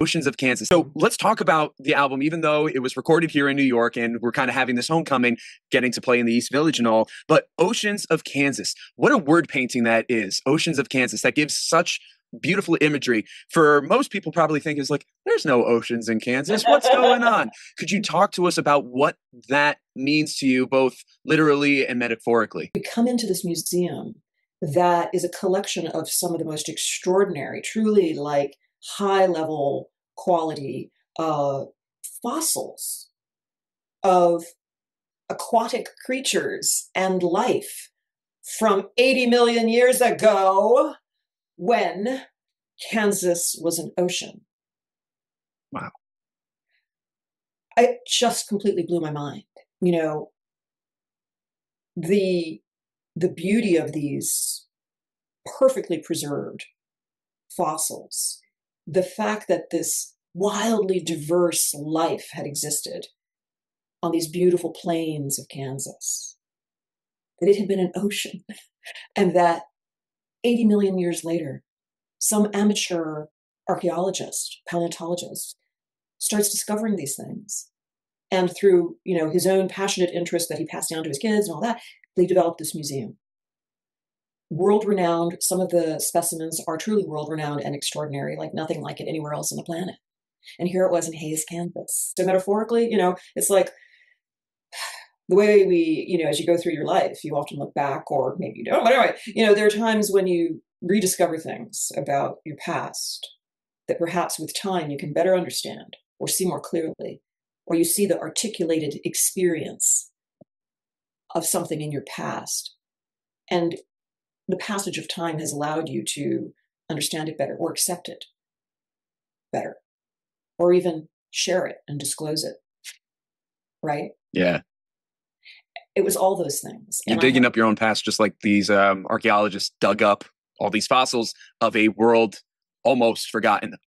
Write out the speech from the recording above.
Oceans of Kansas. So let's talk about the album, even though it was recorded here in New York and we're kind of having this homecoming, getting to play in the East Village and all. But Oceans of Kansas, what a word painting that is. Oceans of Kansas, that gives such beautiful imagery. For most people, probably think is like, there's no oceans in Kansas. What's going on? Could you talk to us about what that means to you, both literally and metaphorically? We come into this museum that is a collection of some of the most extraordinary, truly like high level quality uh, fossils of aquatic creatures and life from 80 million years ago when Kansas was an ocean. Wow. It just completely blew my mind. You know, the the beauty of these perfectly preserved fossils, the fact that this wildly diverse life had existed on these beautiful plains of Kansas, that it had been an ocean, and that 80 million years later, some amateur archaeologist, paleontologist, starts discovering these things. And through, you know, his own passionate interest that he passed down to his kids and all that, they developed this museum. World renowned, some of the specimens are truly world renowned and extraordinary, like nothing like it anywhere else on the planet. And here it was in Hays Kansas. So metaphorically, you know, it's like the way we, you know, as you go through your life, you often look back, or maybe you don't. But anyway, you know, there are times when you rediscover things about your past that perhaps with time you can better understand or see more clearly, or you see the articulated experience of something in your past. And the passage of time has allowed you to understand it better or accept it better, or even share it and disclose it. Right? Yeah. It was all those things. You're digging up your own past, just like these um, archaeologists dug up all these fossils of a world almost forgotten